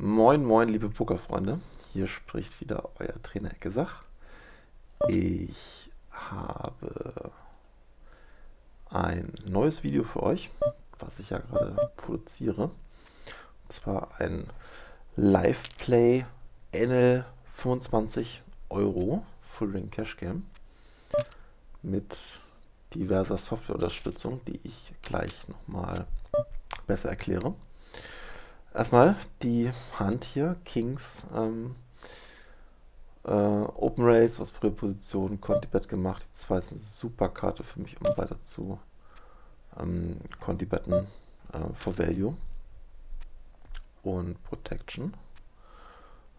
Moin, moin, liebe Pokerfreunde. Hier spricht wieder euer Trainer Eckesach. Ich habe ein neues Video für euch, was ich ja gerade produziere. Und zwar ein Live-Play NL 25 Euro Full Ring Cash Game mit diverser Softwareunterstützung, die ich gleich nochmal besser erkläre. Erstmal die Hand hier, Kings, ähm, äh, Open Race aus früher Position, Conti-Bet gemacht. Die 2 ist eine super Karte für mich, um weiter zu ähm, Conti-Betten äh, for Value und Protection.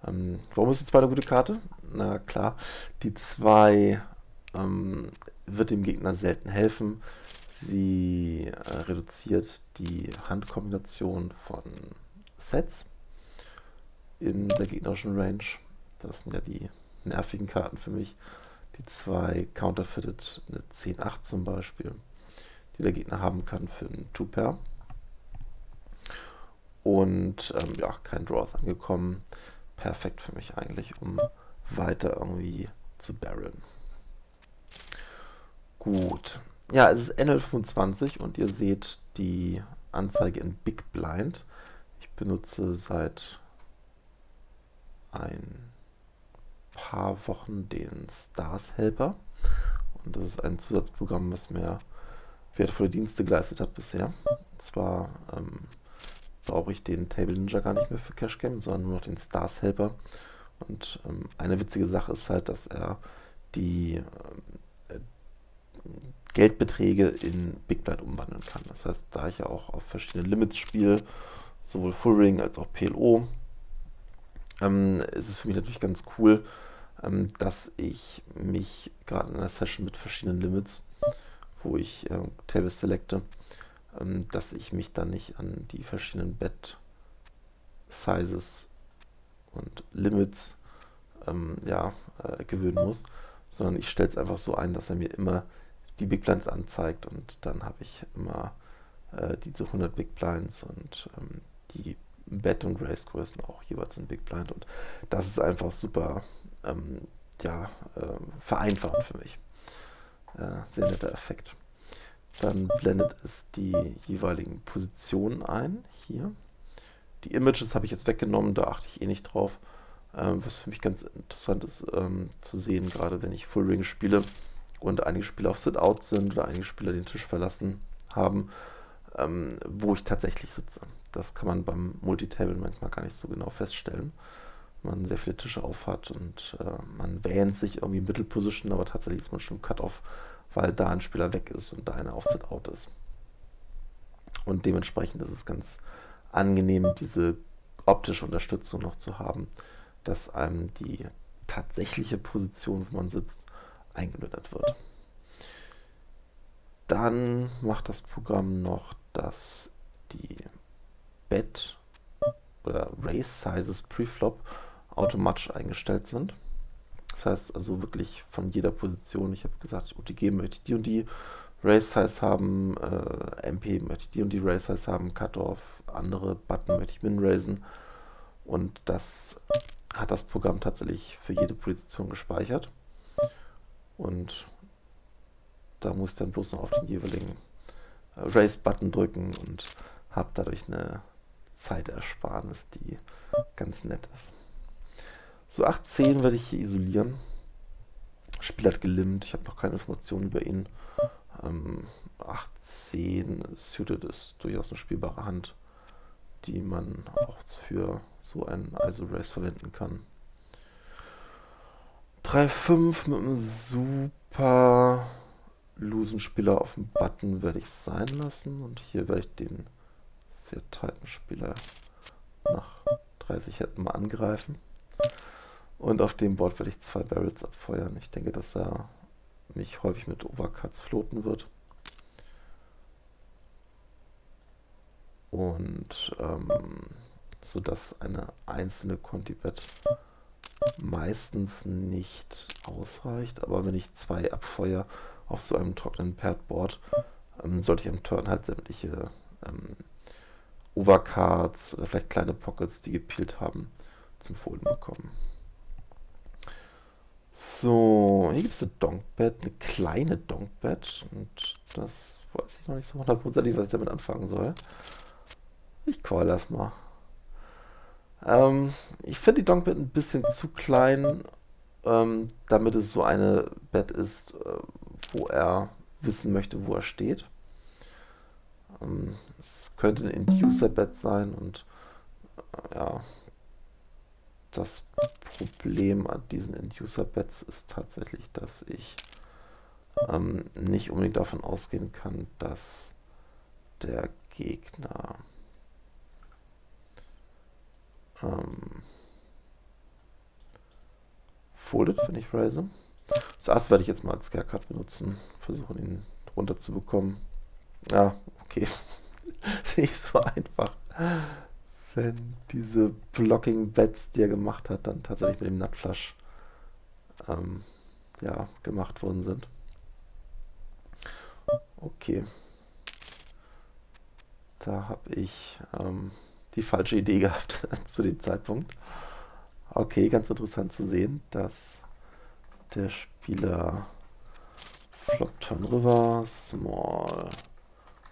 Ähm, warum ist die 2 eine gute Karte? Na klar, die 2 ähm, wird dem Gegner selten helfen. Sie äh, reduziert die Handkombination von Sets in der gegnerischen Range. Das sind ja die nervigen Karten für mich. Die zwei counterfeited eine 10-8 zum Beispiel, die der Gegner haben kann für einen Two-Pair. Und ähm, ja, kein Draw ist angekommen. Perfekt für mich eigentlich, um weiter irgendwie zu barreln. Gut. Ja, es ist NL25 und ihr seht die Anzeige in Big Blind benutze seit ein paar Wochen den Stars Helper. Und das ist ein Zusatzprogramm, was mir wertvolle Dienste geleistet hat bisher. Und zwar ähm, brauche ich den Table Ninja gar nicht mehr für Cash Game, sondern nur noch den Stars Helper. Und ähm, eine witzige Sache ist halt, dass er die ähm, Geldbeträge in Big Blind umwandeln kann. Das heißt, da ich ja auch auf verschiedene Limits spiele, sowohl Full Ring als auch PLO, ähm, ist es für mich natürlich ganz cool, ähm, dass ich mich gerade in einer Session mit verschiedenen Limits, wo ich äh, Tables selecte, ähm, dass ich mich dann nicht an die verschiedenen Bet Sizes und Limits ähm, ja, äh, gewöhnen muss, sondern ich stelle es einfach so ein, dass er mir immer die Big Blinds anzeigt und dann habe ich immer äh, diese 100 Big Blinds und ähm, die Bet- und Race-Größen auch jeweils in Big Blind und das ist einfach super ähm, ja, äh, vereinfachend für mich. Äh, sehr netter Effekt. Dann blendet es die jeweiligen Positionen ein, hier. Die Images habe ich jetzt weggenommen, da achte ich eh nicht drauf. Ähm, was für mich ganz interessant ist ähm, zu sehen, gerade wenn ich Full Ring spiele und einige Spieler auf Sit-Out sind oder einige Spieler den Tisch verlassen haben, ähm, wo ich tatsächlich sitze. Das kann man beim Multitable manchmal gar nicht so genau feststellen. Man sehr viele Tische auf hat und äh, man wähnt sich irgendwie Mittelposition, aber tatsächlich ist man schon im Cut-Off, weil da ein Spieler weg ist und da einer auf Sit-Out ist. Und dementsprechend ist es ganz angenehm, diese optische Unterstützung noch zu haben, dass einem die tatsächliche Position, wo man sitzt, eingeblendet wird. Dann macht das Programm noch, dass die Bet oder Race Sizes Preflop automatisch eingestellt sind. Das heißt also wirklich von jeder Position, ich habe gesagt, OTG möchte ich die und die Race Size haben, äh, MP möchte ich die und die Race Size haben, Cutoff, andere Button möchte ich min raisen und das hat das Programm tatsächlich für jede Position gespeichert. Und da muss ich dann bloß noch auf den jeweiligen äh, Race-Button drücken und habe dadurch eine Zeitersparnis, die ganz nett ist. So 8.10 werde ich hier isolieren. Spiel hat gelimmt, ich habe noch keine Informationen über ihn. Ähm, 8.10 suited ist durchaus eine spielbare Hand, die man auch für so einen ISO Race verwenden kann. 3.5 mit einem super losen Spieler auf dem Button werde ich sein lassen und hier werde ich den sehr tighten Spieler nach 30 Händen mal angreifen. Und auf dem Board werde ich zwei Barrels abfeuern. Ich denke, dass er mich häufig mit Overcuts floaten wird. Und ähm, so dass eine einzelne Conti-Bet meistens nicht ausreicht. Aber wenn ich zwei abfeuere auf so einem trockenen Padboard, ähm, sollte ich am Turn halt sämtliche ähm, Overcards oder vielleicht kleine Pockets, die gepielt haben, zum Folden bekommen. So, hier gibt es eine Donkbed, eine kleine Donkbed und das weiß ich noch nicht so hundertprozentig, was ich damit anfangen soll. Ich call das mal. Ähm, ich finde die Donkbed ein bisschen zu klein, ähm, damit es so eine Bed ist, äh, wo er wissen möchte, wo er steht. Ähm, es könnte ein Inducer-Bed sein und äh, ja, das Problem an diesen Inducer-Beds ist tatsächlich, dass ich ähm, nicht unbedingt davon ausgehen kann, dass der Gegner ähm, foldet, wenn ich raise. Das Ass werde ich jetzt mal als Scarecard benutzen, versuchen ihn runter zu bekommen. Ja, okay. nicht so einfach wenn diese Blocking-Bets, die er gemacht hat, dann tatsächlich mit dem Nutflush ähm, ja, gemacht worden sind. Okay. Da habe ich ähm, die falsche Idee gehabt zu dem Zeitpunkt. Okay, ganz interessant zu sehen, dass der Spieler Flop Turn River, Small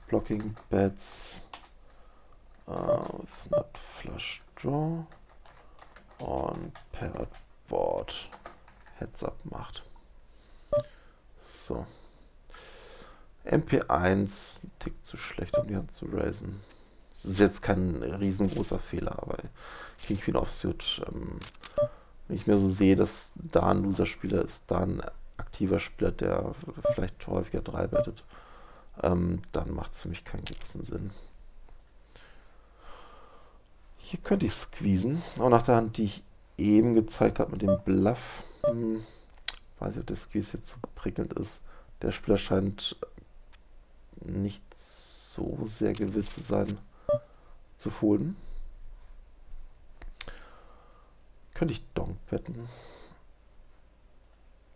Blocking Bets uh, with not flush draw und paired board Heads up macht. So. MP1, ein Tick zu schlecht, um die Hand zu raisen. Das ist jetzt kein riesengroßer Fehler, aber King Queen Offsuit, ähm, wenn ich mir so sehe, dass da ein Loser-Spieler ist, da ein aktiver Spieler, der vielleicht häufiger drei bettet, ähm, dann macht es für mich keinen großen Sinn. Hier könnte ich squeezen. Auch nach der Hand, die ich eben gezeigt habe mit dem Bluff. Hm, weiß nicht, ob der Squeeze jetzt so prickelnd ist. Der Spieler scheint nicht so sehr gewillt zu sein, zu folden. Könnte ich Donk betten.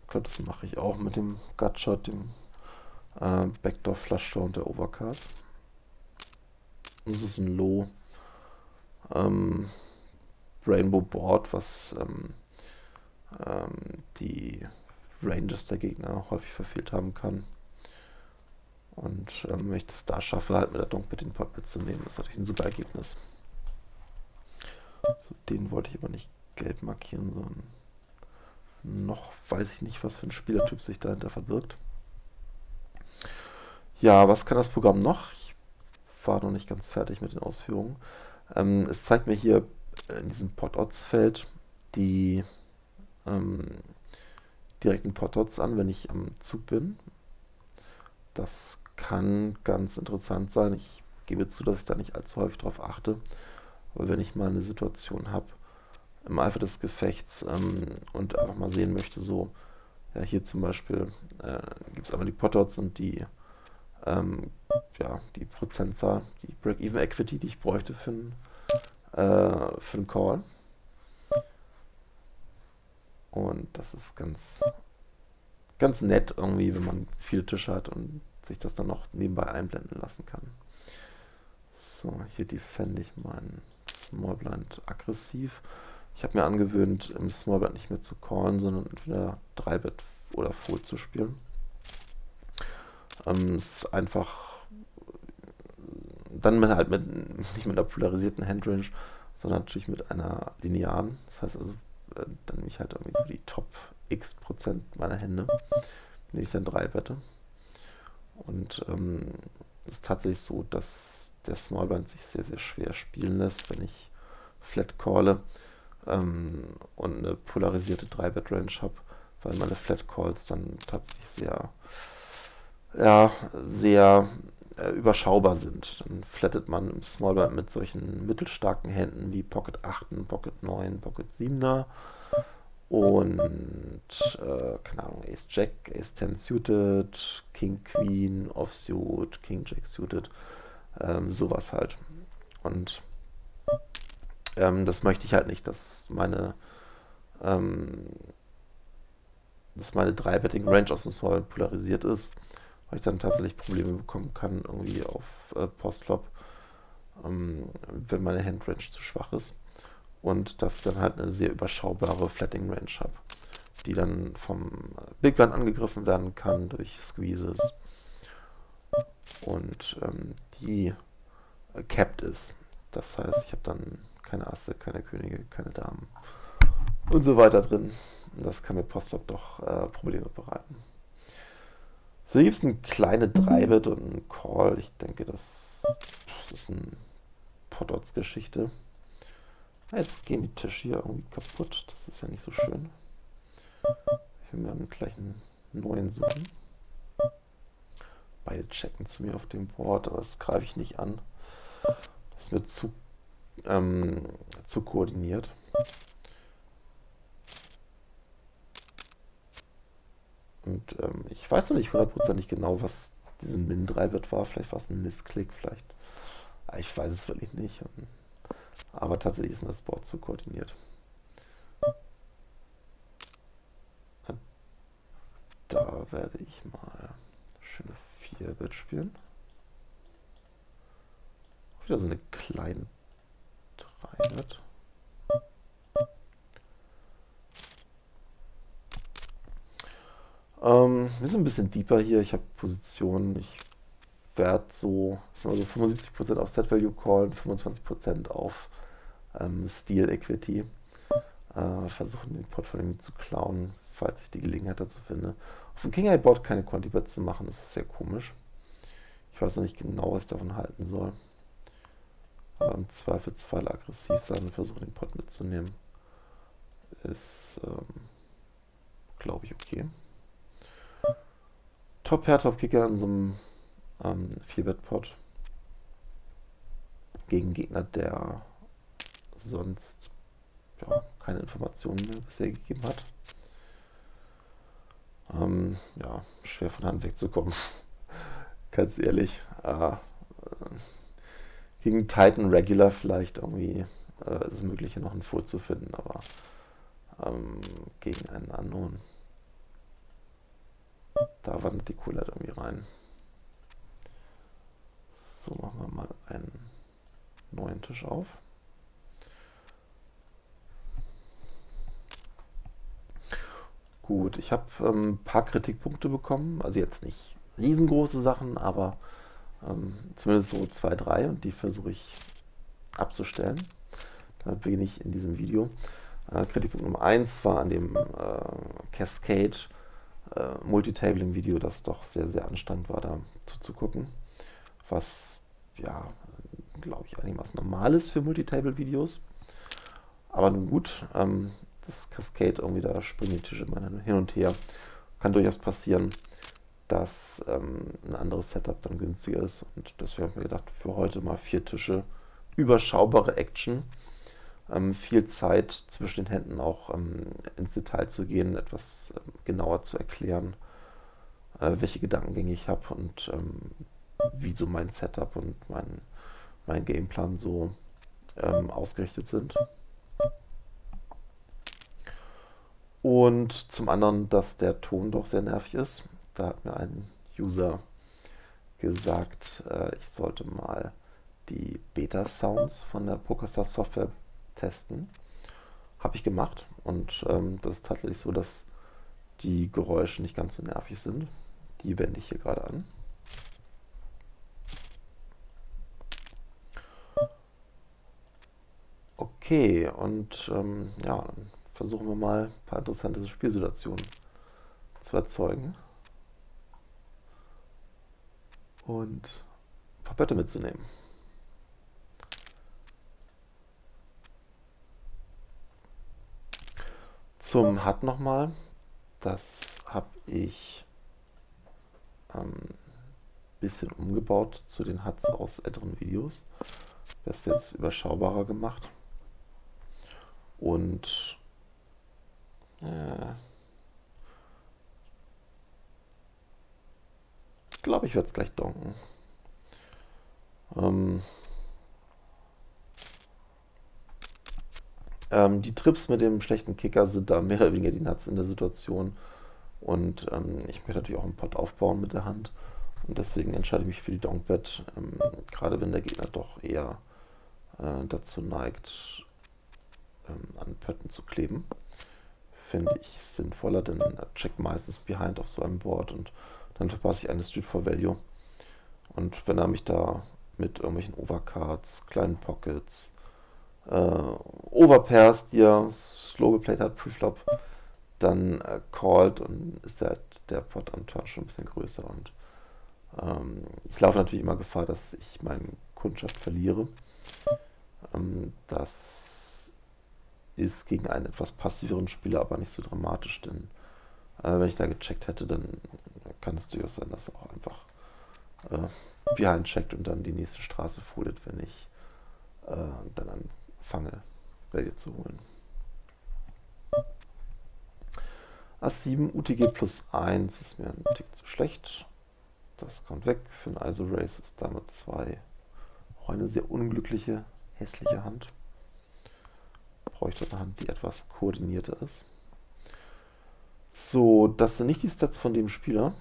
Ich glaube, das mache ich auch mit dem Gutshot, dem äh, Backdoor Flush und der Overcard. Das ist ein Low ähm, Rainbow Board, was ähm, ähm, die Ranges der Gegner häufig verfehlt haben kann. Und ähm, wenn ich das da schaffe, halt mit der mit den Pot mitzunehmen, ist natürlich ein super Ergebnis. So, den wollte ich aber nicht gelb markieren, sondern noch weiß ich nicht, was für ein Spielertyp sich dahinter verbirgt. Ja, was kann das Programm noch? Ich war noch nicht ganz fertig mit den Ausführungen. Ähm, es zeigt mir hier in diesem Pot-Odds-Feld die ähm, direkten Pot-Odds an, wenn ich am Zug bin. Das kann ganz interessant sein. Ich gebe zu, dass ich da nicht allzu häufig drauf achte. Aber wenn ich mal eine Situation habe, im Eifer des Gefechts ähm, und einfach mal sehen möchte, so, ja, hier zum Beispiel äh, gibt es einmal die Pot-Odds und die ähm, ja, die Prozentzahl, die Break-Even-Equity, die ich bräuchte für einen, äh, Call. Und das ist ganz, ganz nett irgendwie, wenn man viele Tische hat und sich das dann noch nebenbei einblenden lassen kann. So, hier defende ich meinen Small Blind aggressiv. Ich habe mir angewöhnt, im Small Blind nicht mehr zu callen, sondern entweder 3-Bet oder Fold zu spielen. Ähm, ist einfach dann mit, halt mit, nicht mit einer polarisierten Handrange, sondern natürlich mit einer linearen. Das heißt also, äh, dann nehme ich halt irgendwie so die Top X Prozent meiner Hände, wenn ich dann drei bette. Und ähm, es ist tatsächlich so, dass der Smallblind sich sehr, sehr schwer spielen lässt, wenn ich Flat calle ähm, und eine polarisierte 3-Bet-Range habe, weil meine Flat Calls dann tatsächlich sehr ja, sehr äh, überschaubar sind. Dann flattet man im Smallband mit solchen mittelstarken Händen wie Pocket 8, Pocket 9, Pocket 7er und äh, keine Ahnung, Ace Jack, Ace 10 suited, King Queen, Offsuit, King Jack suited, ähm, sowas halt. Und ähm, das möchte ich halt nicht, dass meine ähm, dass meine 3-Betting Range aus dem Smallband polarisiert ist weil ich dann tatsächlich Probleme bekommen kann, irgendwie auf äh, Postflop ähm, wenn meine Handrange zu schwach ist. Und dass ich dann halt eine sehr überschaubare Flatting Range habe, die dann vom Big Blind angegriffen werden kann durch Squeezes. Und ähm, die capped ist. Das heißt, ich habe dann keine Asse, keine Könige, keine Damen und so weiter drin. Und das kann mit Postlock doch äh, Probleme bereiten. So, gibt es eine kleine 3-Bit und einen Call. Ich denke, das, das ist eine Podots-Geschichte. Jetzt gehen die Tische hier irgendwie kaputt. Das ist ja nicht so schön. Ich will mir gleich einen neuen suchen. Beide checken zu mir auf dem Board, aber das greife ich nicht an. Das wird zu, ähm, zu koordiniert. Und ähm, ich weiß noch nicht hundertprozentig genau, was diese Min 3 wird war. Vielleicht war es ein Missklick, vielleicht. Ah, ich weiß es wirklich nicht. Aber tatsächlich ist das Board zu koordiniert. Da werde ich mal schöne 4-Bit spielen. Wieder so eine kleine 3-Bit. Ähm, wir sind ein bisschen deeper hier. Ich habe Positionen. Ich werde so, so 75% auf Set Value callen, 25% auf ähm, Steel Equity. Äh, versuchen den ihm zu klauen, falls ich die Gelegenheit dazu finde. Auf dem King Eye Board keine Quanti Bets zu machen, das ist sehr komisch. Ich weiß noch nicht genau, was ich davon halten soll. Aber im Zweifelsfall aggressiv sein und versuchen den Pot mitzunehmen. Ist, ähm, glaube ich, okay. Top-Pair, Top-Kicker in so einem ähm, 4-Bet-Pot gegen Gegner, der sonst ja, keine Informationen mehr bisher gegeben hat. Ähm, ja, schwer von Hand wegzukommen. Ganz ehrlich. Äh, gegen Titan Regular vielleicht irgendwie äh, ist es möglich, hier noch einen Full zu finden, aber ähm, gegen einen Unknown da wandert die Coolheit irgendwie rein. So, machen wir mal einen neuen Tisch auf. Gut, ich habe ähm, ein paar Kritikpunkte bekommen. Also jetzt nicht riesengroße Sachen, aber ähm, zumindest so zwei, drei und die versuche ich abzustellen. Damit beginne ich in diesem Video. Äh, Kritikpunkt Nummer 1 war an dem äh, Cascade äh, Multitabling-Video, das doch sehr, sehr anstrengend war, da zuzugucken. Was, ja, glaube ich, einigermaßen normal ist für Multitable-Videos. Aber nun gut, ähm, das Cascade irgendwie, da springen die Tische immer hin und her. Kann durchaus passieren, dass ähm, ein anderes Setup dann günstiger ist. Und deswegen habe ich mir gedacht, für heute mal vier Tische, überschaubare Action ähm, viel Zeit zwischen den Händen auch ähm, ins Detail zu gehen, etwas ähm, genauer zu erklären, äh, welche Gedankengänge ich habe und ähm, wie so mein Setup und mein, mein Gameplan so ähm, ausgerichtet sind. Und zum anderen, dass der Ton doch sehr nervig ist. Da hat mir ein User gesagt, äh, ich sollte mal die Beta-Sounds von der PokerStar Software testen. Habe ich gemacht und ähm, das ist tatsächlich so, dass die Geräusche nicht ganz so nervig sind. Die wende ich hier gerade an. Okay, und ähm, ja, dann versuchen wir mal ein paar interessante Spielsituationen zu erzeugen. Und ein paar Bötte mitzunehmen. Zum HUD nochmal. Das habe ich ein ähm, bisschen umgebaut zu den HUDs aus älteren Videos. Das ist jetzt überschaubarer gemacht. Und äh, glaube, ich werde es gleich donken. Ähm, Ähm, die Trips mit dem schlechten Kicker sind da mehr oder weniger die Nuts in der Situation. Und ähm, ich möchte natürlich auch einen Pot aufbauen mit der Hand. Und deswegen entscheide ich mich für die Donkbet, ähm, gerade wenn der Gegner doch eher äh, dazu neigt, ähm, an Pötten zu kleben. Finde ich sinnvoller, denn er checkt meistens behind auf so einem Board und dann verpasse ich eine Street for Value. Und wenn er mich da mit irgendwelchen Overcards, kleinen Pockets, äh, Overpairs, die er slow geplayt hat, Preflop, dann äh, called und ist halt der Pot am Turn schon ein bisschen größer und ähm, ich laufe natürlich immer Gefahr, dass ich meine Kundschaft verliere. Ähm, das ist gegen einen etwas passiveren Spieler aber nicht so dramatisch, denn äh, wenn ich da gecheckt hätte, dann kann es durchaus sein, dass er auch einfach äh, behind checkt und dann die nächste Straße foldet, wenn ich äh, dann anfange, Value zu holen. Ass 7, UTG plus 1 ist mir ein Tick zu schlecht. Das kommt weg. Für ein ISO Race ist damit 2 auch eine sehr unglückliche, hässliche Hand. Bräuchte eine Hand, die etwas koordinierter ist. So, das sind nicht die Stats von dem Spieler.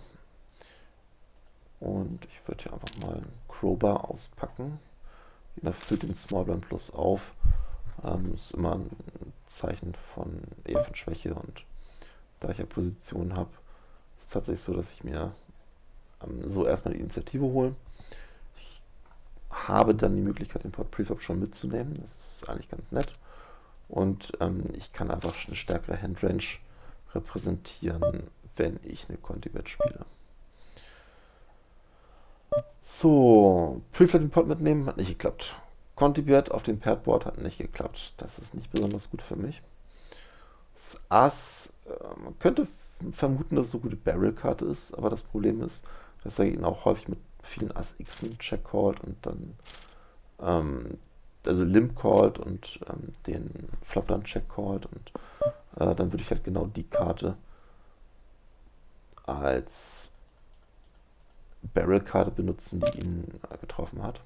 Und ich würde hier einfach mal einen Crowbar auspacken. Jeder füllt den Smallblind Plus auf. Ähm, ist immer ein Zeichen von eher von Schwäche und da ich ja Position habe, ist es tatsächlich so, dass ich mir ähm, so erstmal die Initiative hole. Ich habe dann die Möglichkeit, den Port Prefab schon mitzunehmen. Das ist eigentlich ganz nett. Und ähm, ich kann einfach eine stärkere Handrange repräsentieren, wenn ich eine Conti-Bet spiele. So, Preflop den Pot mitnehmen hat nicht geklappt. Conti-Bet auf dem Padboard hat nicht geklappt. Das ist nicht besonders gut für mich. Das Ass, äh, man könnte vermuten, dass es so gute Barrel-Karte ist, aber das Problem ist, dass er ihn auch häufig mit vielen Ass Xen check callt und dann ähm, also Limp callt und ähm, den Flop dann check callt und äh, dann würde ich halt genau die Karte als Barrel-Karte benutzen, die ihn äh, getroffen hat.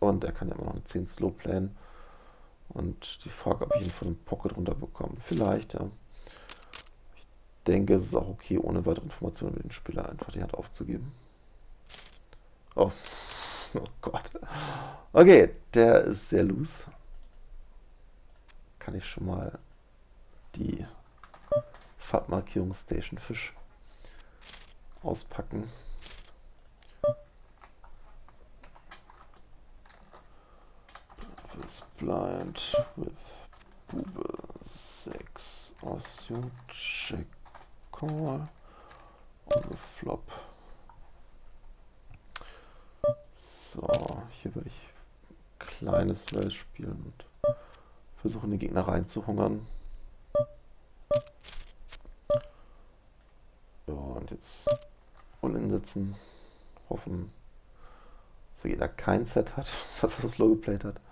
Und er kann ja immer noch eine 10 Slow playen. Und die Frage, ob ich ihn von einem Pocket runterbekomme. Vielleicht, ja. Ich denke, es ist auch okay, ohne weitere Informationen über den Spieler einfach die Hand aufzugeben. Oh. Oh Gott. Okay, der ist sehr loose. Kann ich schon mal die Farbmarkierung Station Fish auspacken. Is blind with Bube 6 Osio check call on the flop. So, hier werde ich kleines Race spielen und versuchen den Gegner reinzuhungern. Ja, und jetzt All-In setzen. Hoffen, dass der Gegner kein Set hat, was er slow geplayt hat. Und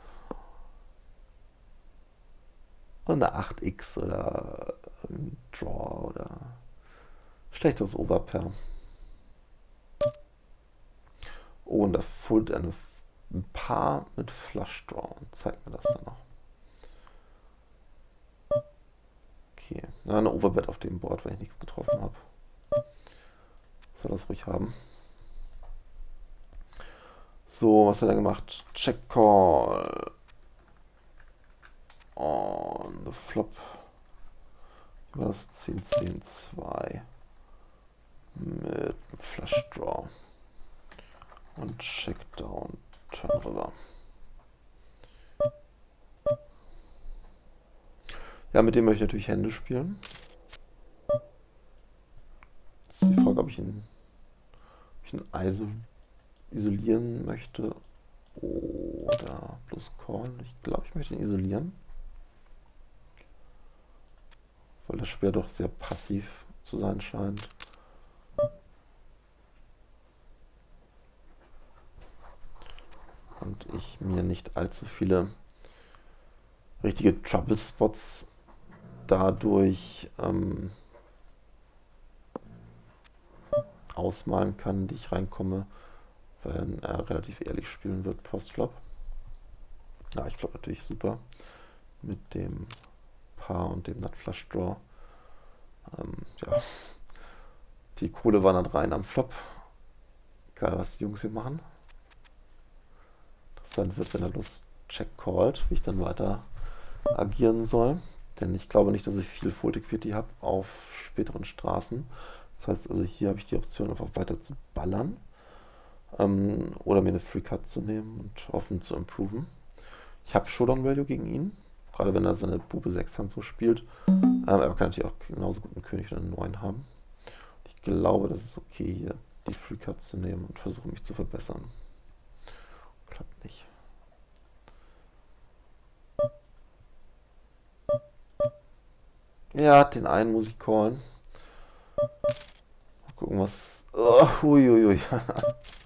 eine 8x oder ein Draw oder schlechtes Overpair. Oh, und da folgt eine, ein Paar mit Flush Draw. Zeigt mir das dann noch. Okay, eine Overbet auf dem Board, weil ich nichts getroffen habe. Soll das ruhig haben. So, was hat er gemacht? Check Call. On the flop. War das? 10, 10, 2. Mit Flush Draw. Und Check Down. Turn rüber. Ja, mit dem möchte ich natürlich Hände spielen. Das ist die Frage, ob ich ihn, ob ich ihn ISO isolieren möchte oder plus Call. Ich glaube, ich möchte ihn isolieren. Weil das Spiel doch sehr passiv zu sein scheint. Und ich mir nicht allzu viele richtige Trouble Spots dadurch ähm, ausmalen kann, die ich reinkomme, wenn er relativ ehrlich spielen wird post-Flop. Ja, ich glaube natürlich super mit dem Paar und dem Nut Flush Draw. Ähm, ja, die Kohle wandert rein am Flop. Egal, was die Jungs hier machen. Interessant wird, wenn er bloß Check callt, wie ich dann weiter agieren soll. Denn ich glaube nicht, dass ich viel Full Equity habe auf späteren Straßen. Das heißt also, hier habe ich die Option, einfach weiter zu ballern. Ähm, oder mir eine Free Cut zu nehmen und offen zu improven. Ich habe Showdown Value gegen ihn. Gerade wenn er seine Bube 6 Hand so spielt. Ähm, er kann natürlich auch genauso gut einen König oder einen 9 haben. Ich glaube, das ist okay, hier die Free Cut zu nehmen und versuche mich zu verbessern. Klappt nicht. Ja, den einen muss ich callen. Mal gucken, was... Oh, huiuiui.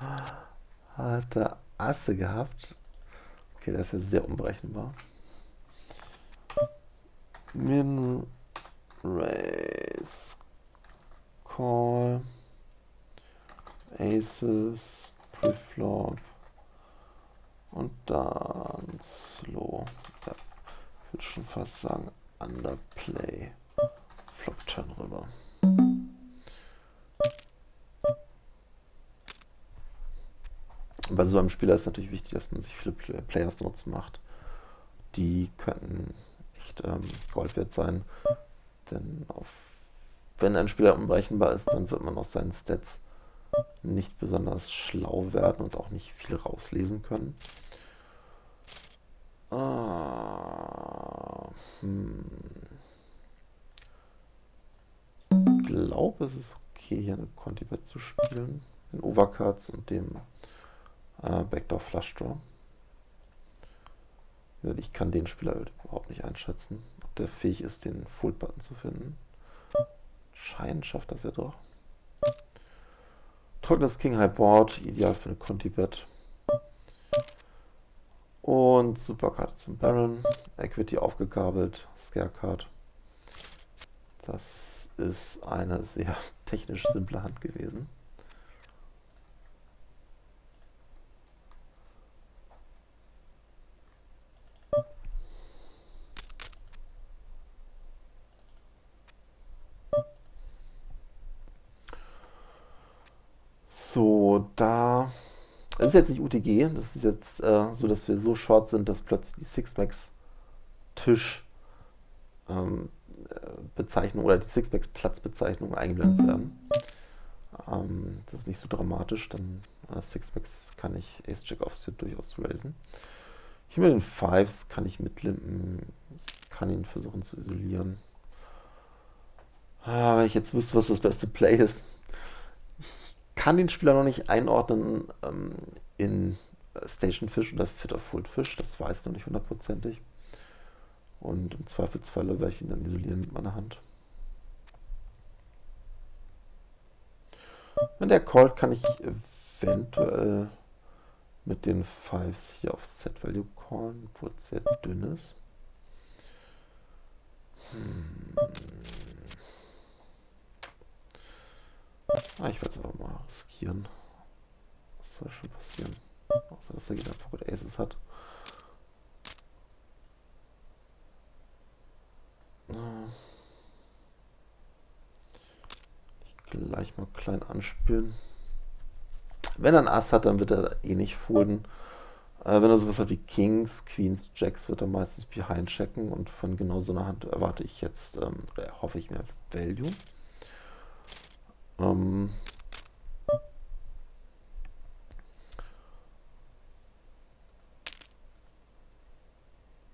Hat er Asse gehabt. Okay, der ist jetzt sehr unberechenbar. Min Race Call Aces Preflop und dann Slow. Ja, ich würde schon fast sagen Underplay. Flop Turn rüber. bei so einem Spieler ist es natürlich wichtig, dass man sich viele Players Notes macht. Die könnten echt ähm, Gold wert sein. Denn auf, wenn ein Spieler unberechenbar ist, dann wird man aus seinen Stats nicht besonders schlau werden und auch nicht viel rauslesen können. Ah, hm. Ich glaube, es ist okay, hier eine Conti-Bet zu spielen. Den Overcards und dem äh, Backdoor Flush Draw. Ich kann den Spieler überhaupt nicht einschätzen, ob der fähig ist, den Fold-Button zu finden. Schein schafft das ja doch. Trockenes King High Board, ideal für eine Conti-Bet. Und Superkarte zum Baron. Equity aufgegabelt, Scare Card. Das ist eine sehr technisch simple Hand gewesen. So, da. Das ist jetzt nicht UTG, das ist jetzt äh, so, dass wir so short sind, dass plötzlich die Sixpacks-Tisch ähm, äh, Bezeichnung oder die Sixpacks Platzbezeichnung eingeblendet werden. Ähm, das ist nicht so dramatisch, dann äh, Sixpacks kann ich Ace Jack Offsuit durchaus raisen. Hier mit den Fives kann ich mitlimpen, kann ihn versuchen zu isolieren. Ah, wenn ich jetzt wüsste, was das beste Play ist, kann den Spieler noch nicht einordnen ähm, in Station Fish oder Fit of Fold Fish. Das weiß noch nicht hundertprozentig. Und im Zweifelsfall werde ich ihn dann isolieren mit meiner Hand. Wenn der callt, kann ich eventuell mit den Fives hier auf Set Value callen, es sehr dünn ist. Hm. Ah, ich werde es einfach mal riskieren. Was soll schon passieren? Außer, dass der Gegner Pocket Aces hat. Ich gleich mal klein anspielen. Wenn er ein Ass hat, dann wird er eh nicht folden. Äh, wenn er sowas hat wie Kings, Queens, Jacks, wird er meistens behind checken und von genau so einer Hand erwarte ich jetzt, ähm, hoffe ich mehr Value. Ähm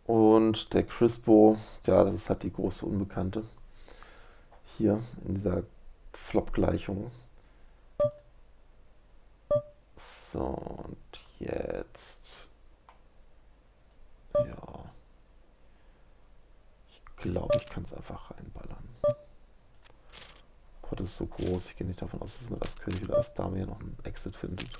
und der Crispo, ja, das ist halt die große Unbekannte. Hier in dieser Flop-Gleichung. So, und jetzt. Ja. Ich glaube, ich kann es einfach reinballern. Pot ist so groß, ich gehe nicht davon aus, dass man als König oder als Dame hier noch einen Exit findet.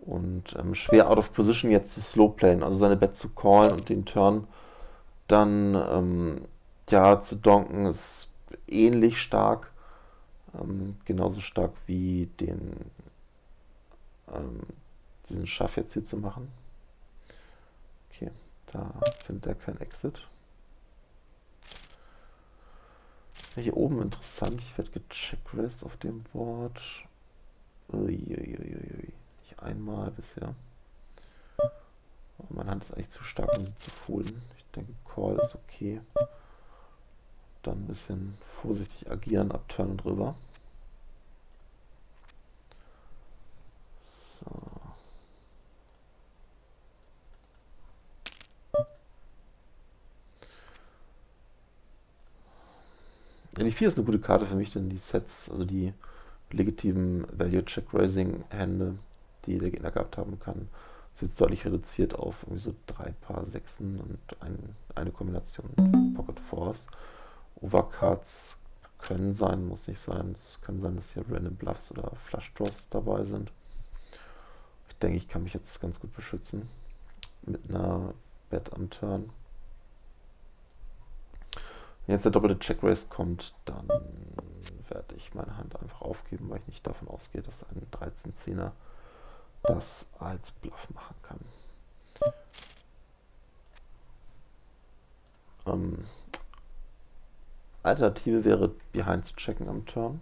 Und ähm, schwer out of position jetzt zu slow playen, also seine Bet zu callen und den Turn dann ähm, ja zu donken ist ähnlich stark. Ähm, genauso stark wie den ähm, diesen Schaff jetzt hier zu machen. Okay. Da findet er kein Exit. Hier oben interessant, ich werde gecheckraced auf dem Board. Uiuiuiui. Nicht einmal bisher. Meine Hand ist eigentlich zu stark, um sie zu folden. Ich denke, Call ist okay. Dann ein bisschen vorsichtig agieren, ab Turn und River. Die 4 ist eine gute Karte für mich, denn die Sets, also die legitimen Value-Check-Raising-Hände, die der Gegner gehabt haben kann, ist jetzt deutlich reduziert auf irgendwie so drei Paar Sechsen und ein, eine Kombination Pocket Force. Overcards können sein, muss nicht sein. Es kann sein, dass hier Random Bluffs oder Flush Draws dabei sind. Ich denke, ich kann mich jetzt ganz gut beschützen mit einer Bet am Turn. Wenn jetzt der doppelte Check Race kommt, dann werde ich meine Hand einfach aufgeben, weil ich nicht davon ausgehe, dass ein 13-10er das als Bluff machen kann. Ähm, Alternative wäre Behind zu checken am Turn.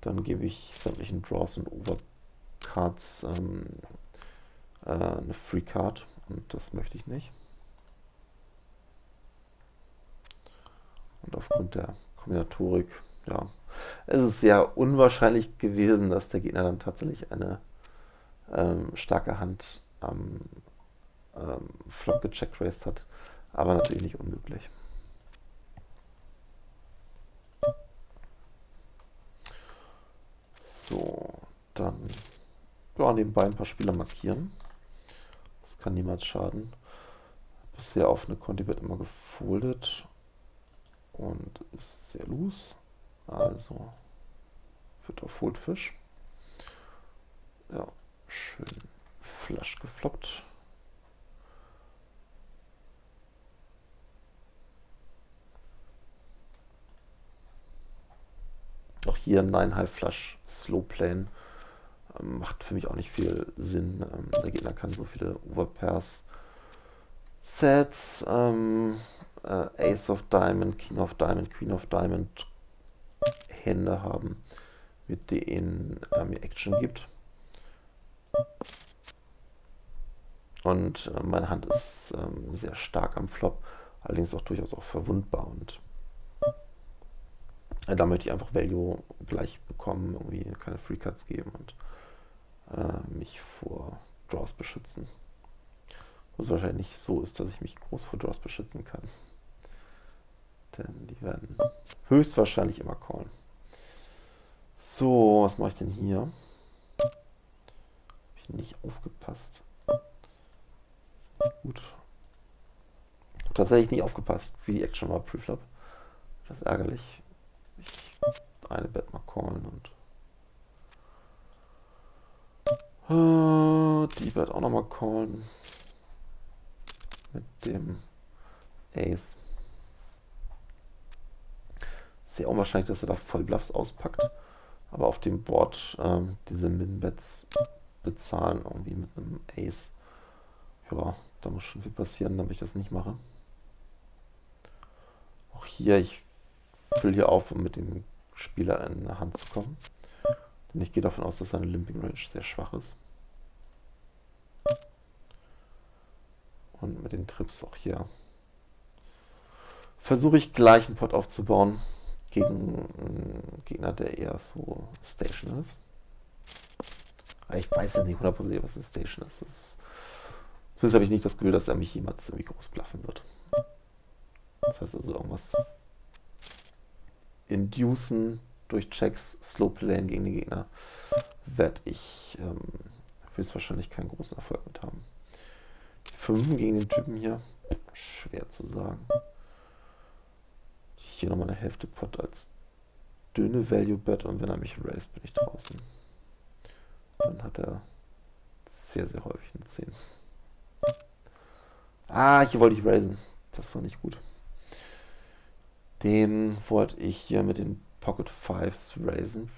Dann gebe ich sämtlichen Draws und Overcards ähm, äh, eine Free Card und das möchte ich nicht. Und aufgrund der Kombinatorik, ja, es ist sehr unwahrscheinlich gewesen, dass der Gegner dann tatsächlich eine ähm, starke Hand am ähm, Flop gecheckraced hat, aber natürlich nicht unmöglich. So, dann ja, nebenbei ein paar Spieler markieren. Das kann niemals schaden. Bisher auf eine Conti-Bet immer gefoldet und ist sehr loose. Also wird auf Foldfisch. Ja, Schön flash gefloppt. Auch hier 9 High Flush Slow Plane ähm, macht für mich auch nicht viel Sinn. Ähm, der Gegner kann so viele Overpairs Sets, ähm, äh, Ace of Diamond, King of Diamond, Queen of Diamond Hände haben, mit denen er mir Action gibt. Und äh, meine Hand ist ähm, sehr stark am Flop, allerdings auch durchaus auch verwundbar. Und äh, da möchte ich einfach Value gleich bekommen, irgendwie keine Free Cuts geben und äh, mich vor Draws beschützen. Was wahrscheinlich nicht so ist, dass ich mich groß vor Draws beschützen kann. Denn die werden höchstwahrscheinlich immer callen. So, was mache ich denn hier? ich nicht aufgepasst. Gut. Tatsächlich nicht aufgepasst, wie die Action war Preflop. Das ist ärgerlich. Ich eine Bet mal callen und uh, die Bet auch nochmal callen. Mit dem Ace. Sehr unwahrscheinlich, dass er da voll Bluffs auspackt. Aber auf dem Board ähm, diese Min-Bets bezahlen, irgendwie mit einem Ace. Ja, da muss schon viel passieren, damit ich das nicht mache. Auch hier, ich fülle hier auf, um mit dem Spieler in der Hand zu kommen. Denn ich gehe davon aus, dass seine Limping Range sehr schwach ist. Und mit den Trips auch hier versuche ich gleich einen Pot aufzubauen gegen einen Gegner, der eher so Station ist. Ich weiß jetzt nicht hundertprozentig, was eine Station ist. ist zumindest habe ich nicht das Gefühl, dass er mich jemals irgendwie groß bluffen wird. Das heißt also irgendwas inducen durch Checks, Slow Playen gegen den Gegner, werde ich ähm, höchstwahrscheinlich keinen großen Erfolg mit haben. Die 5 gegen den Typen hier, schwer zu sagen. Hier nochmal eine Hälfte Pot als dünne Value Bet und wenn er mich raised, bin ich draußen. Dann hat er sehr, sehr häufig eine 10. Ah, hier wollte ich raisen. Das war nicht gut. Den wollte ich hier mit den Pocket Fives raisen.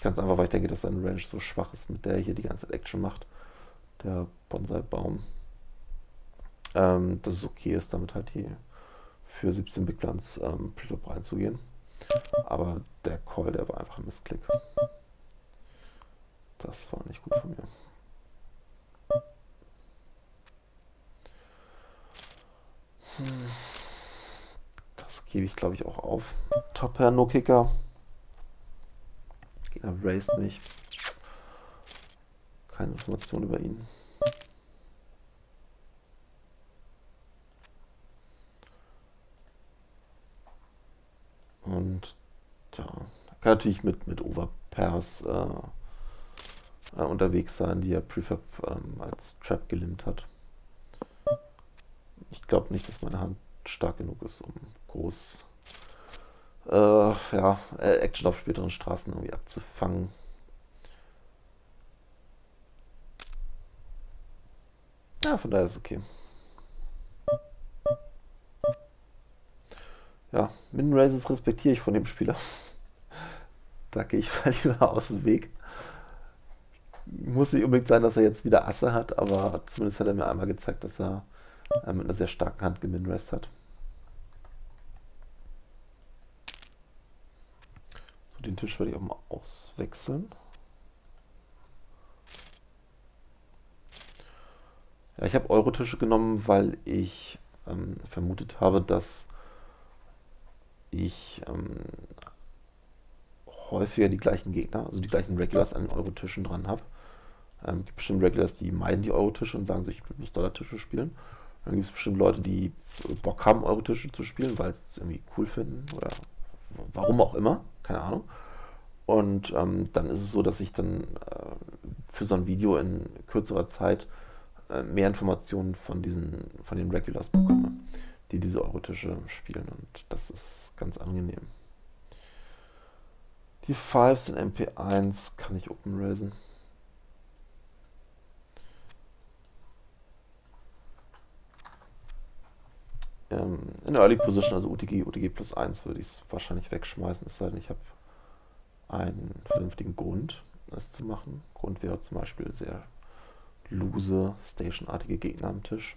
Ganz einfach, weil ich denke, dass seine Range so schwach ist, mit der er hier die ganze Action macht. Der Bonsai-Baum. Ähm, dass es okay ist, damit halt die für 17 Big Blinds ähm, Preflop reinzugehen. Aber der Call, der war einfach ein Missklick. Das war nicht gut von mir. Hm. Das gebe ich, glaube ich, auch auf. Top Pair, No Kicker. Gegner raised mich. Keine Information über ihn. Und ja, kann natürlich mit, mit Overpairs äh, äh, unterwegs sein, die er Prefab ähm, als Trap gelimmt hat. Ich glaube nicht, dass meine Hand stark genug ist, um groß äh, ja, äh, Action auf späteren Straßen irgendwie abzufangen. Ja, von daher ist okay. Ja, Min-Raises respektiere ich von dem Spieler. Da gehe ich mal lieber aus dem Weg. Muss nicht unbedingt sein, dass er jetzt wieder Asse hat, aber zumindest hat er mir einmal gezeigt, dass er äh, mit einer sehr starken Hand geminrest hat. So, den Tisch werde ich auch mal auswechseln. Ja, ich habe Euro-Tische genommen, weil ich ähm, vermutet habe, dass ich ähm, häufiger die gleichen Gegner, also die gleichen Regulars an den Euro-Tischen dran habe. Ähm, gibt bestimmt Regulars, die meiden die Euro-Tische und sagen, ich will bloß Dollar-Tische spielen. Dann gibt es bestimmt Leute, die Bock haben, Euro-Tische zu spielen, weil sie es irgendwie cool finden oder warum auch immer, keine Ahnung. Und ähm, dann ist es so, dass ich dann äh, für so ein Video in kürzerer Zeit äh, mehr Informationen von diesen, von den Regulars bekomme, die diese Euro-Tische spielen. Und das ist ganz angenehm. Die Fives in MP1 kann ich open raisen. Ähm, in Early Position, also UTG, UTG plus 1, würde ich es wahrscheinlich wegschmeißen, es sei denn, ich habe einen vernünftigen Grund, es zu machen. Grund wäre zum Beispiel sehr lose, stationartige Gegner am Tisch,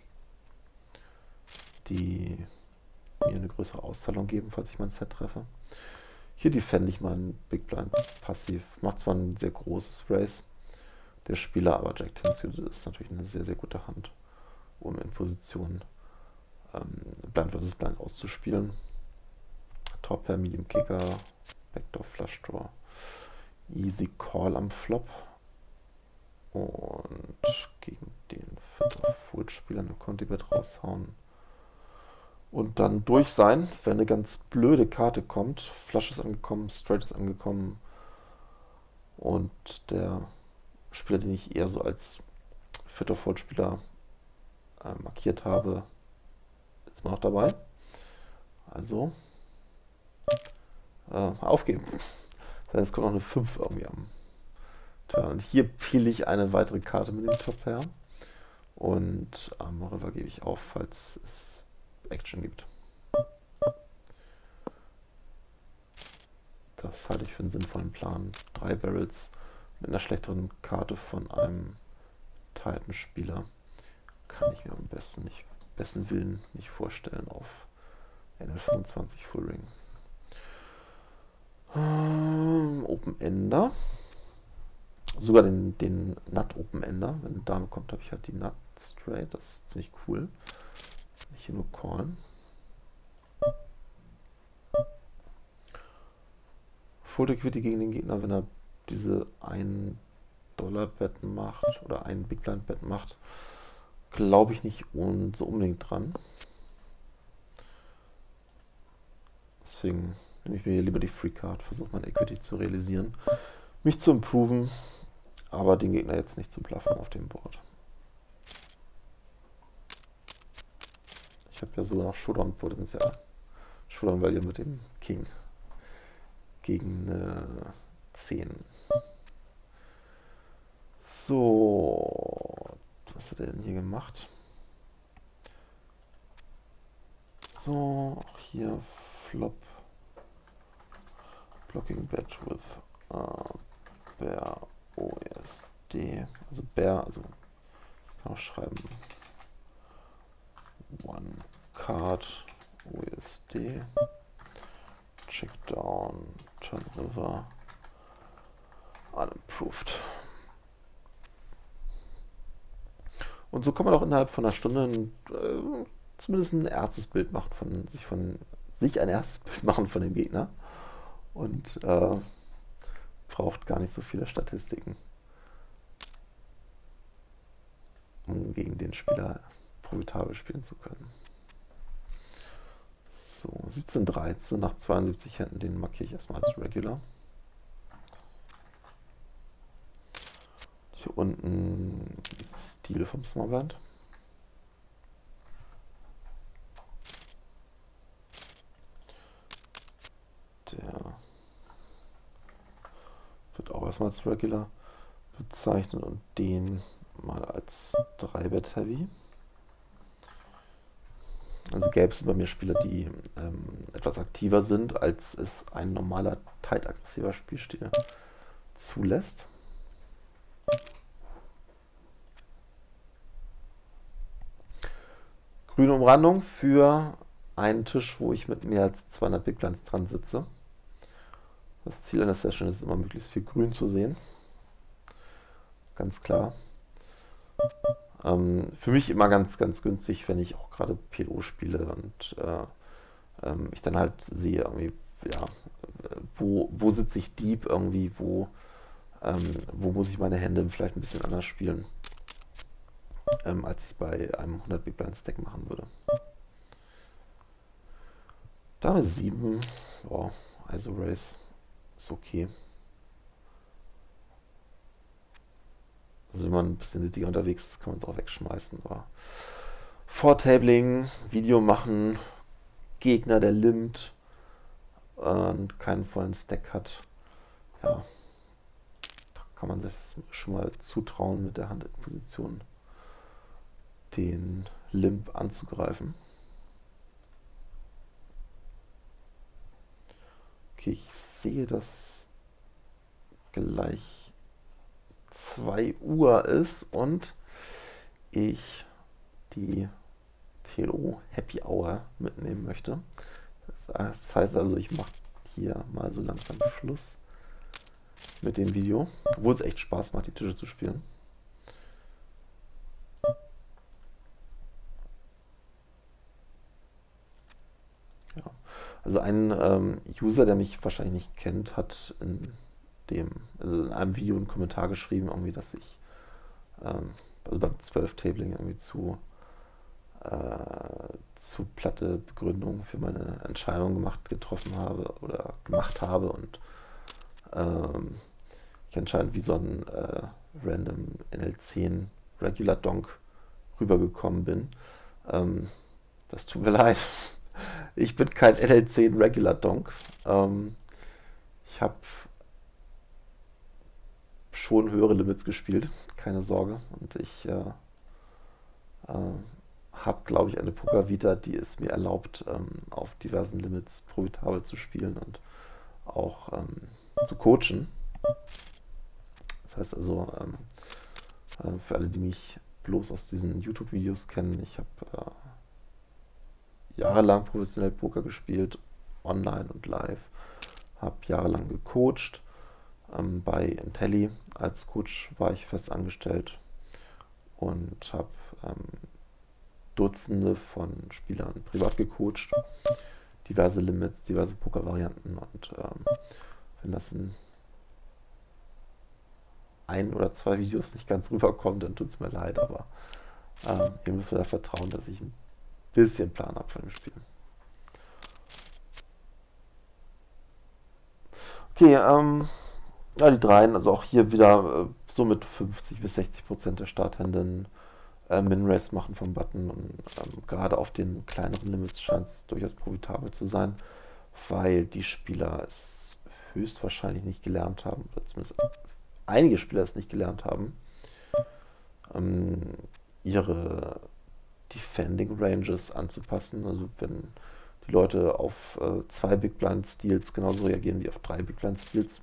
die mir eine größere Auszahlung geben, falls ich mein Set treffe. Hier defende ich meinen Big Blind passiv. Macht zwar ein sehr großes Race, der Spieler, aber Jack 10 ist natürlich eine sehr, sehr gute Hand, um in Position ähm, Blind vs. Blind auszuspielen. Top Pair, Medium Kicker, Backdoor Flush Draw. Easy Call am Flop. Und gegen den Full-Spieler eine Conti-Bet raushauen. Und dann durch sein, wenn eine ganz blöde Karte kommt. Flush ist angekommen, Straight ist angekommen. Und der Spieler, den ich eher so als vierter Vollspieler äh, markiert habe, ist immer noch dabei. Also äh, aufgeben. Jetzt kommt noch eine 5 irgendwie am Turn. Und hier pile ich eine weitere Karte mit dem Top her. Und am River gebe ich auf, falls es Action gibt. Das halte ich für einen sinnvollen Plan. Drei Barrels mit einer schlechteren Karte von einem Titan-Spieler kann ich mir am besten nicht besten Willen nicht vorstellen auf NL25 Full Ring. Ähm, Open Ender. Sogar den, den Nut Open Ender. Wenn eine Dame kommt, habe ich halt die Nut Straight. Das ist ziemlich cool. Hier nur. Full Equity gegen den Gegner, wenn er diese 1 Dollar Betten macht oder ein Big Blind Bet macht glaube ich nicht so unbedingt dran. Deswegen nehme ich mir hier lieber die Free Card, versuche mein Equity zu realisieren, mich zu improven, aber den Gegner jetzt nicht zu bluffen auf dem Board. Habe ja sogar noch Showdown Potenzial. Showdown Value mit dem King gegen äh, 10. So, was hat er denn hier gemacht? So, auch hier Flop. Blocking Bet with uh, Bear OSD. Also Bear, also ich kann auch schreiben One Card USD, Checkdown, Turnover, unimproved. Und so kann man auch innerhalb von einer Stunde ein, äh, zumindest ein erstes Bild machen von sich von sich ein erstes Bild machen von dem Gegner und äh, braucht gar nicht so viele Statistiken, um gegen den Spieler profitabel spielen zu können. So, 17, 13 nach 72 Händen, den markiere ich erstmal als Regular. Hier unten Stil vom Smallband. Der wird auch erstmal als Regular bezeichnet und den mal als 3-Bet Heavy. Also gäbe es bei mir Spieler, die ähm, etwas aktiver sind, als es ein normaler, tight aggressiver Spielstil zulässt. Grüne Umrandung für einen Tisch, wo ich mit mehr als 200 Big Blinds dran sitze. Das Ziel einer Session ist immer möglichst viel Grün zu sehen. Ganz klar. Ähm, für mich immer ganz, ganz günstig, wenn ich auch gerade PLO spiele und äh, ähm, ich dann halt sehe, irgendwie, ja, wo, wo sitze ich deep irgendwie, wo, ähm, wo muss ich meine Hände vielleicht ein bisschen anders spielen, ähm, als ich es bei einem 100 Big Blind Stack machen würde. Dame 7, oh, ISO Race ist okay. Also wenn man ein bisschen nötiger unterwegs ist, kann man es auch wegschmeißen. Aber Vortabling, Video machen, Gegner, der limmt und keinen vollen Stack hat. Ja, da kann man sich schon mal zutrauen, mit der Hand in Position den Limp anzugreifen. Okay, ich sehe, dass gleich 2 Uhr ist und ich die PLO Happy Hour mitnehmen möchte. Das heißt also, ich mache hier mal so langsam Schluss mit dem Video, obwohl es echt Spaß macht, die Tische zu spielen. Ja. Also ein ähm, User, der mich wahrscheinlich nicht kennt, hat in dem, also in einem Video einen Kommentar geschrieben, irgendwie, dass ich ähm, also beim 12 Tabling irgendwie zu, äh, zu platte Begründung für meine Entscheidung gemacht, getroffen habe oder gemacht habe und ähm, ich anscheinend wie so ein äh, random NL10 Regular Donk rübergekommen bin. Ähm, das tut mir leid. Ich bin kein NL10 Regular Donk. Ähm, ich habe schon höhere Limits gespielt, keine Sorge. Und ich äh, äh, habe, glaube ich, eine Poker-Vita, die es mir erlaubt, ähm, auf diversen Limits profitabel zu spielen und auch ähm, zu coachen. Das heißt also, ähm, äh, für alle, die mich bloß aus diesen YouTube-Videos kennen, ich habe äh, jahrelang professionell Poker gespielt, online und live, habe jahrelang gecoacht ähm, bei Intelli als Coach war ich fest angestellt und habe ähm, Dutzende von Spielern privat gecoacht, diverse Limits, diverse Poker-Varianten und ähm, wenn das in ein oder zwei Videos nicht ganz rüberkommt, dann tut es mir leid, aber ähm, ihr müsst mir da vertrauen, dass ich ein bisschen Plan habe von dem Spiel. Okay, ähm, ja, die dreien, also auch hier wieder äh, so mit 50 bis 60 Prozent der Starthänden äh, Min-Race machen vom Button. Und ähm, gerade auf den kleineren Limits scheint es durchaus profitabel zu sein, weil die Spieler es höchstwahrscheinlich nicht gelernt haben, oder zumindest einige Spieler es nicht gelernt haben, ähm, ihre Defending Ranges anzupassen. Also wenn die Leute auf äh, zwei Big Blind Steals genauso reagieren wie auf drei Big Blind Steals,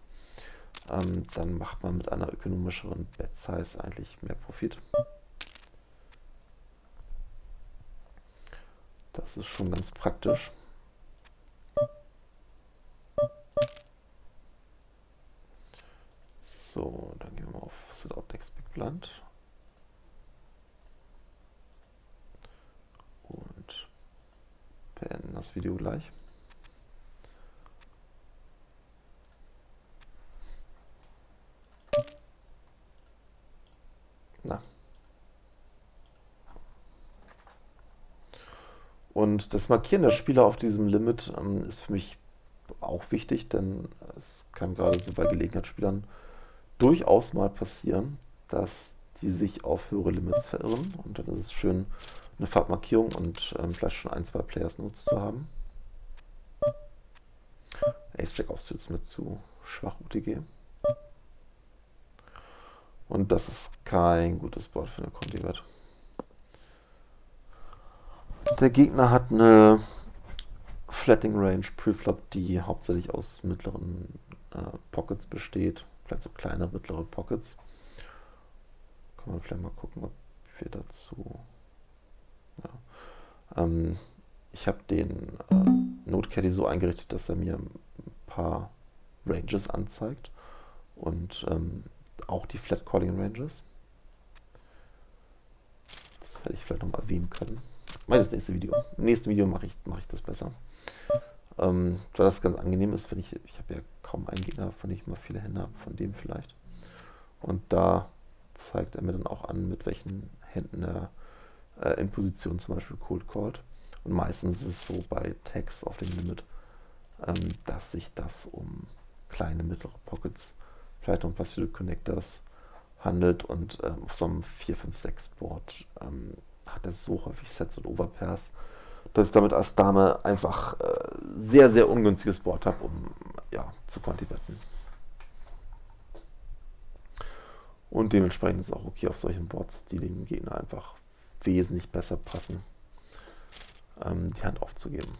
ähm, dann macht man mit einer ökonomischeren Bet Size eigentlich mehr Profit. Das ist schon ganz praktisch. So, dann gehen wir auf Sit Out Next Big Blunt. Und beenden das Video gleich. Na. Und das Markieren der Spieler auf diesem Limit ähm, ist für mich auch wichtig, denn es kann gerade so bei Gelegenheitsspielern durchaus mal passieren, dass die sich auf höhere Limits verirren. Und dann ist es schön, eine Farbmarkierung und ähm, vielleicht schon ein, zwei Players Notes zu haben. Ace-Jack aufs jetzt mit zu schwach UTG. Und das ist kein gutes Board für eine Conti-Wett. Der Gegner hat eine Flatting Range Preflop, die hauptsächlich aus mittleren äh, Pockets besteht. Vielleicht so kleine, mittlere Pockets. Kann man vielleicht mal gucken, ob wir dazu. Ja. Ähm, ich habe den äh, Node Caddy so eingerichtet, dass er mir ein paar Ranges anzeigt. Und ähm, auch die Flat Calling Ranges. Das hätte ich vielleicht noch mal erwähnen können. Mal das nächste Video. Im nächsten Video mache ich, mach ich das besser. Ähm, weil das ganz angenehm ist, wenn ich, ich habe ja kaum einen Gegner, von dem ich mal viele Hände habe, von dem vielleicht. Und da zeigt er mir dann auch an, mit welchen Händen er äh, in Position zum Beispiel Cold Called. Und meistens ist es so bei Tags auf dem Limit, ähm, dass sich das um kleine, mittlere Pockets vielleicht paar Pseudo Connectors handelt und ähm, auf so einem 4-5-6 Board ähm, hat er so häufig Sets und Overpairs, dass ich damit als Dame einfach äh, sehr, sehr ungünstiges Board habe, um ja, zu quantibetten. Und dementsprechend ist auch okay auf solchen Boards, die dem Gegner einfach wesentlich besser passen, ähm, die Hand aufzugeben.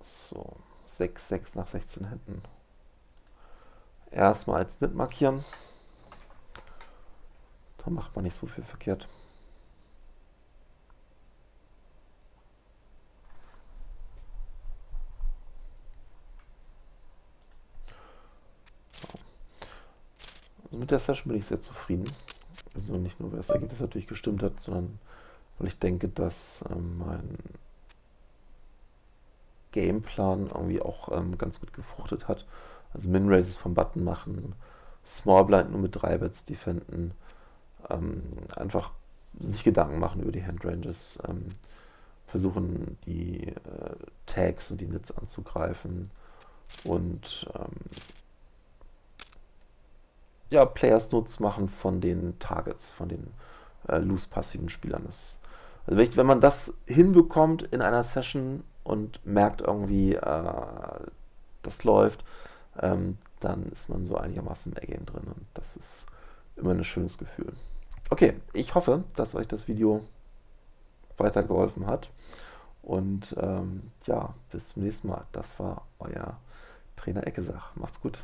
So, 6, 6 nach 16 Händen. Erstmal als Snit markieren. Da macht man nicht so viel verkehrt. Also mit der Session bin ich sehr zufrieden. Also nicht nur, weil das Ergebnis natürlich gestimmt hat, sondern weil ich denke, dass ähm, mein Gameplan irgendwie auch ähm, ganz gut gefruchtet hat. Also Min-Raises vom Button machen, Small Blind nur mit 3 Bets defenden, ähm, einfach sich Gedanken machen über die Handranges, ähm, versuchen die äh, Tags und die Nits anzugreifen und ähm, ja, Players Nutz machen von den Targets, von den äh, loose passiven Spielern. Das, also wenn man das hinbekommt in einer Session und merkt irgendwie, äh, das läuft, ähm, dann ist man so einigermaßen im A-Game drin und das ist immer ein schönes Gefühl. Okay, ich hoffe, dass euch das Video weitergeholfen hat und ähm, ja, bis zum nächsten Mal. Das war euer Trainer Eckesach. Macht's gut.